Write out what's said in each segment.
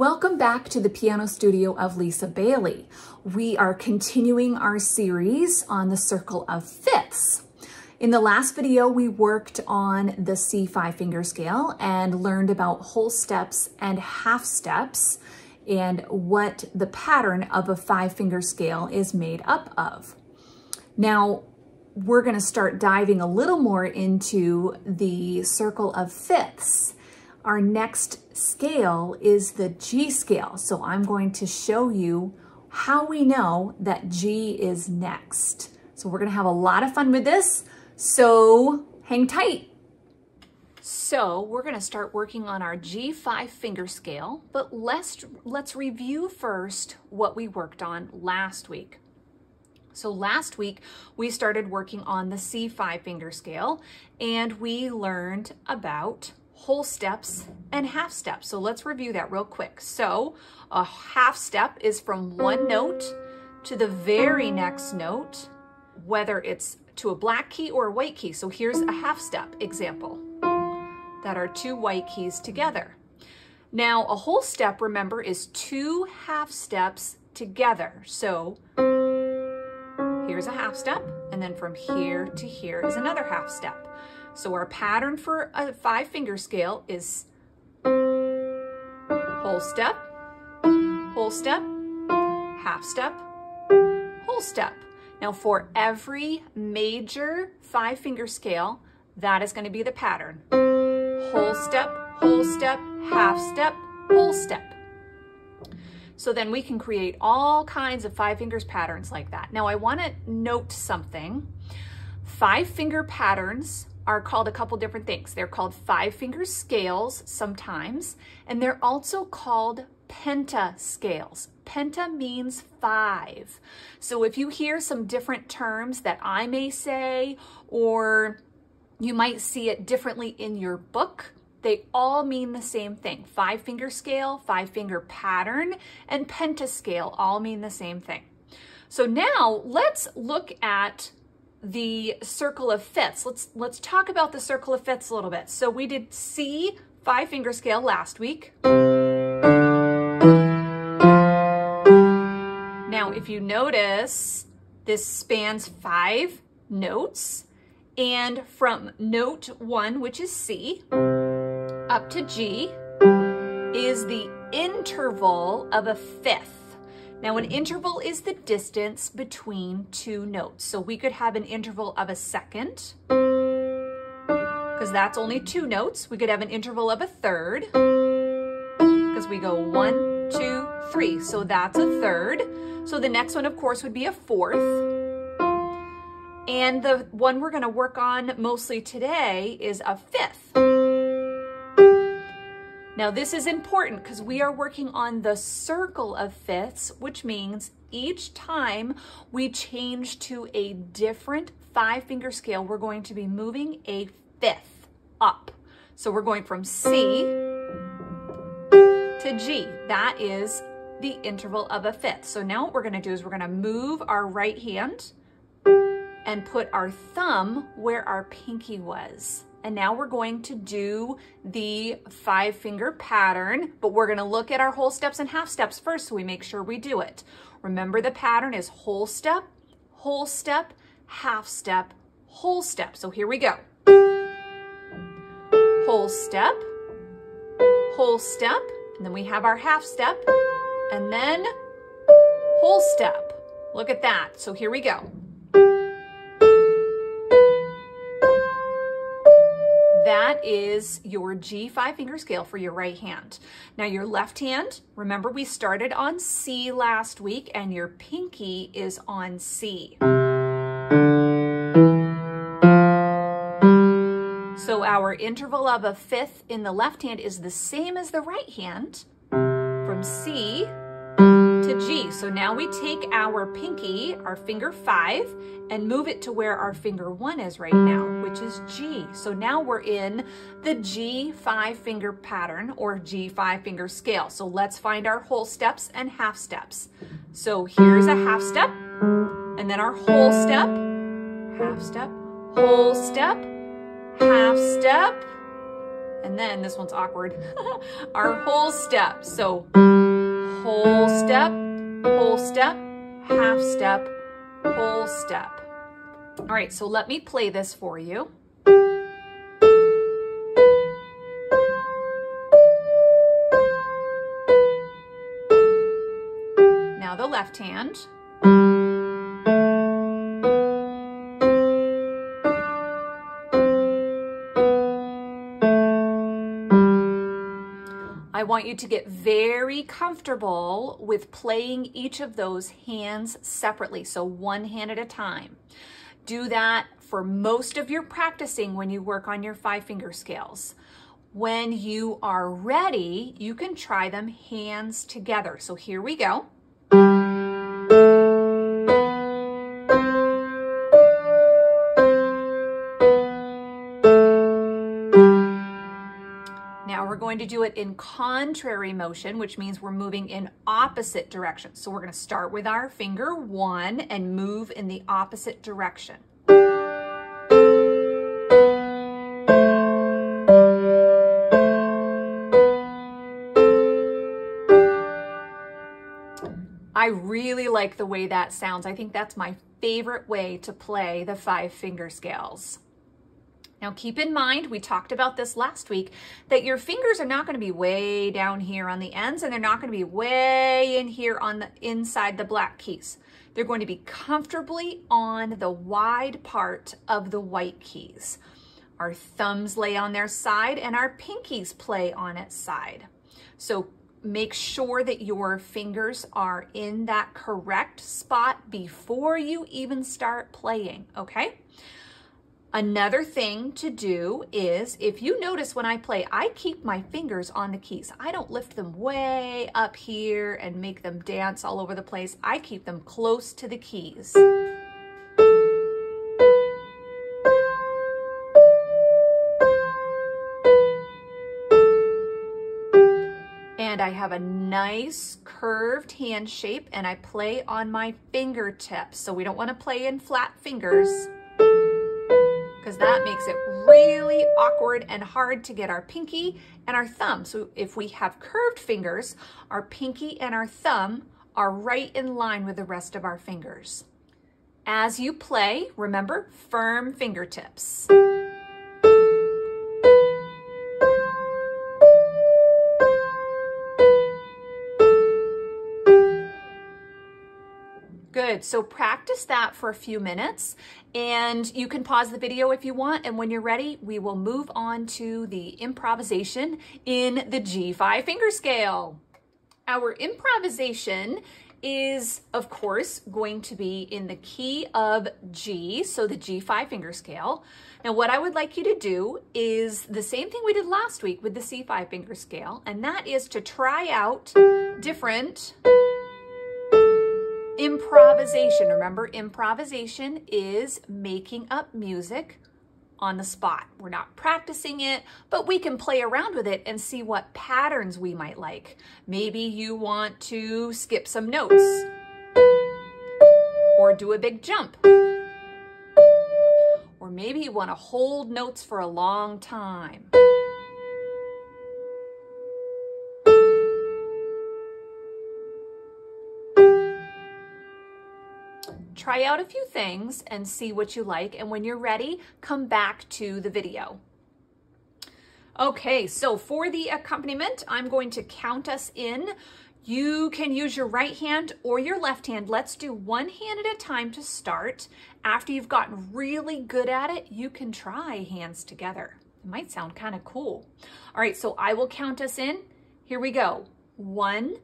Welcome back to the piano studio of Lisa Bailey. We are continuing our series on the circle of fifths. In the last video, we worked on the C five finger scale and learned about whole steps and half steps and what the pattern of a five finger scale is made up of. Now, we're gonna start diving a little more into the circle of fifths. Our next scale is the G scale. So I'm going to show you how we know that G is next. So we're gonna have a lot of fun with this. So hang tight. So we're gonna start working on our G5 finger scale, but let's, let's review first what we worked on last week. So last week we started working on the C5 finger scale and we learned about whole steps and half steps. So let's review that real quick. So a half step is from one note to the very next note, whether it's to a black key or a white key. So here's a half step example that are two white keys together. Now a whole step, remember, is two half steps together. So here's a half step, and then from here to here is another half step. So our pattern for a five finger scale is whole step, whole step, half step, whole step. Now for every major five finger scale, that is gonna be the pattern. Whole step, whole step, half step, whole step. So then we can create all kinds of five fingers patterns like that. Now I wanna note something. Five finger patterns are called a couple different things. They're called five finger scales sometimes, and they're also called penta scales. Penta means five. So if you hear some different terms that I may say, or you might see it differently in your book, they all mean the same thing. Five finger scale, five finger pattern, and pentascale all mean the same thing. So now let's look at the circle of fifths. Let's, let's talk about the circle of fifths a little bit. So we did C five finger scale last week. Now, if you notice, this spans five notes and from note one, which is C, up to G is the interval of a fifth. Now an interval is the distance between two notes. So we could have an interval of a second, because that's only two notes. We could have an interval of a third, because we go one, two, three. So that's a third. So the next one, of course, would be a fourth. And the one we're gonna work on mostly today is a fifth. Now this is important because we are working on the circle of fifths, which means each time we change to a different five finger scale, we're going to be moving a fifth up. So we're going from C to G. That is the interval of a fifth. So now what we're gonna do is we're gonna move our right hand and put our thumb where our pinky was. And now we're going to do the five finger pattern, but we're gonna look at our whole steps and half steps first so we make sure we do it. Remember the pattern is whole step, whole step, half step, whole step. So here we go. Whole step, whole step, and then we have our half step, and then whole step. Look at that. So here we go. That is your G5 finger scale for your right hand. Now your left hand, remember we started on C last week and your pinky is on C. So our interval of a fifth in the left hand is the same as the right hand from C G. So now we take our pinky, our finger five, and move it to where our finger one is right now, which is G. So now we're in the G five finger pattern or G five finger scale. So let's find our whole steps and half steps. So here's a half step, and then our whole step, half step, whole step, half step, and then this one's awkward, our whole step. So whole step, whole step, half step, whole step. All right, so let me play this for you. Now the left hand. Want you to get very comfortable with playing each of those hands separately, so one hand at a time. Do that for most of your practicing when you work on your five finger scales. When you are ready, you can try them hands together. So here we go. Going to do it in contrary motion, which means we're moving in opposite directions. So we're going to start with our finger one and move in the opposite direction. I really like the way that sounds. I think that's my favorite way to play the five finger scales. Now keep in mind, we talked about this last week, that your fingers are not gonna be way down here on the ends and they're not gonna be way in here on the inside the black keys. They're going to be comfortably on the wide part of the white keys. Our thumbs lay on their side and our pinkies play on its side. So make sure that your fingers are in that correct spot before you even start playing, okay? Another thing to do is, if you notice when I play, I keep my fingers on the keys. I don't lift them way up here and make them dance all over the place. I keep them close to the keys. and I have a nice curved hand shape and I play on my fingertips. So we don't want to play in flat fingers that makes it really awkward and hard to get our pinky and our thumb. So if we have curved fingers, our pinky and our thumb are right in line with the rest of our fingers. As you play, remember firm fingertips. Good, so practice that for a few minutes and you can pause the video if you want. And when you're ready, we will move on to the improvisation in the G5 finger scale. Our improvisation is, of course, going to be in the key of G, so the G5 finger scale. Now, what I would like you to do is the same thing we did last week with the C5 finger scale, and that is to try out different Improvisation. Remember, improvisation is making up music on the spot. We're not practicing it, but we can play around with it and see what patterns we might like. Maybe you want to skip some notes or do a big jump. Or maybe you want to hold notes for a long time. Try out a few things and see what you like. And when you're ready, come back to the video. Okay, so for the accompaniment, I'm going to count us in. You can use your right hand or your left hand. Let's do one hand at a time to start. After you've gotten really good at it, you can try hands together. It might sound kind of cool. All right, so I will count us in. Here we go. One,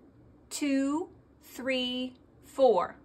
two, three, four.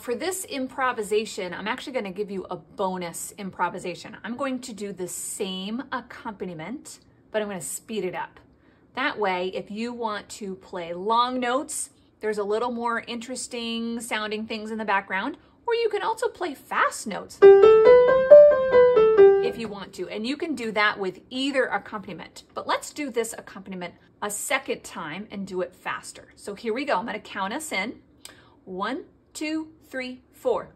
For this improvisation, I'm actually gonna give you a bonus improvisation. I'm going to do the same accompaniment, but I'm gonna speed it up. That way, if you want to play long notes, there's a little more interesting sounding things in the background, or you can also play fast notes if you want to. And you can do that with either accompaniment. But let's do this accompaniment a second time and do it faster. So here we go. I'm gonna count us in. One, two, three, four.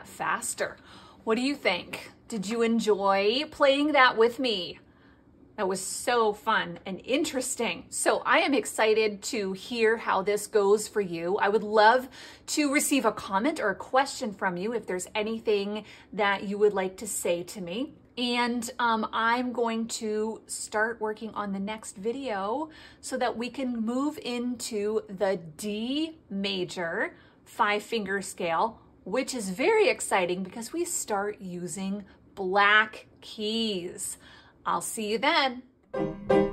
That faster. What do you think? Did you enjoy playing that with me? That was so fun and interesting. So I am excited to hear how this goes for you. I would love to receive a comment or a question from you if there's anything that you would like to say to me. And um, I'm going to start working on the next video so that we can move into the D major five finger scale, which is very exciting because we start using black keys. I'll see you then.